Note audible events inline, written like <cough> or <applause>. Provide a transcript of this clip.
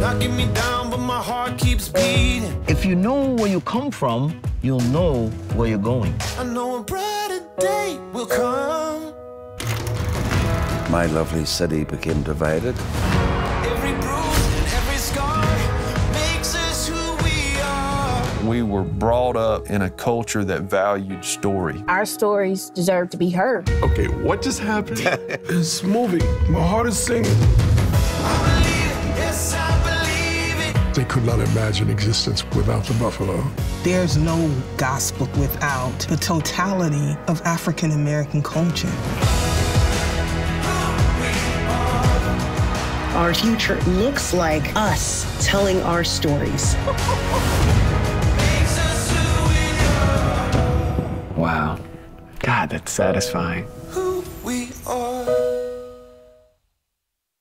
knocking me down, but my heart keeps beating. If you know where you come from, you'll know where you're going. I know a brighter day will come. My lovely city became divided. Every bruise and every scar makes us who we are. We were brought up in a culture that valued story. Our stories deserve to be heard. Okay, what just happened? <laughs> it's moving. My heart is singing. They could not imagine existence without the buffalo. There's no gospel without the totality of African American culture. Our future looks like us telling our stories. Makes us who we are. Wow. God, that's satisfying. Who we are.